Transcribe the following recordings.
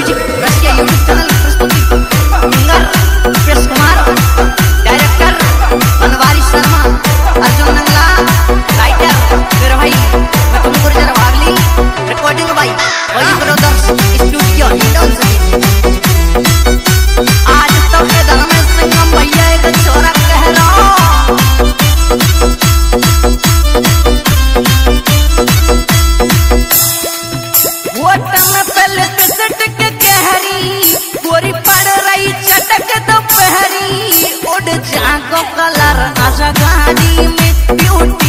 you. Colour आशा गाड़ी में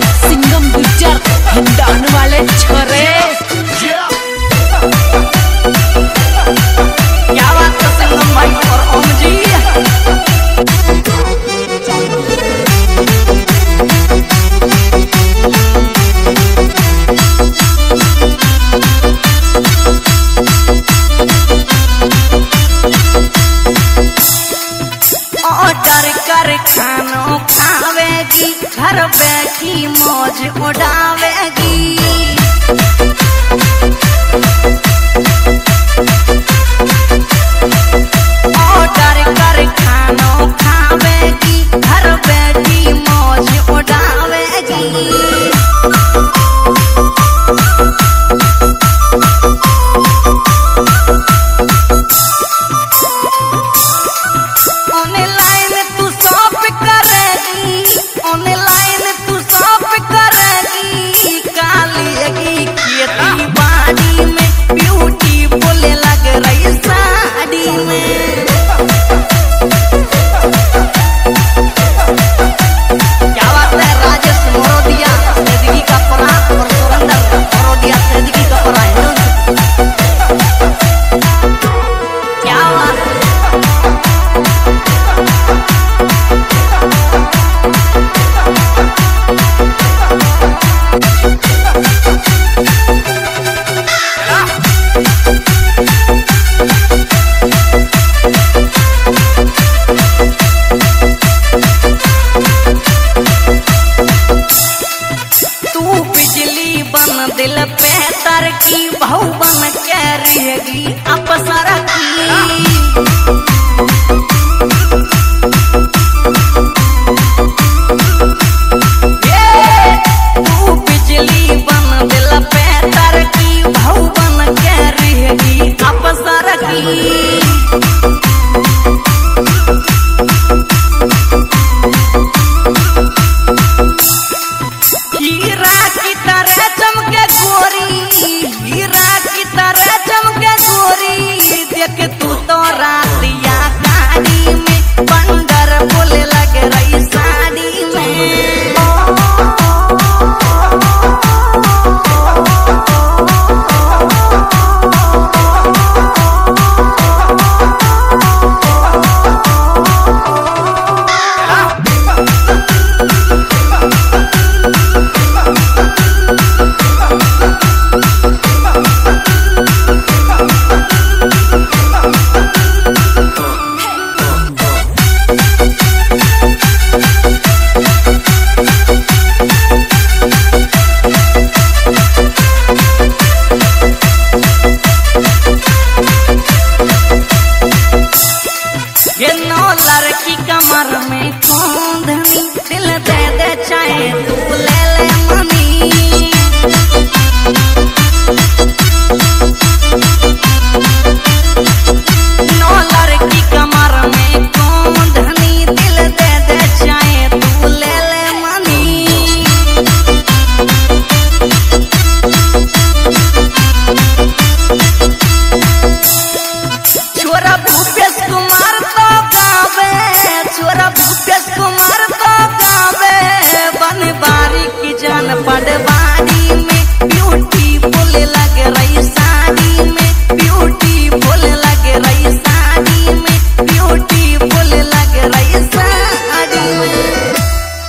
सिंगम गुज्जर हिंडौन वाले छोरे ਅੱਜ you.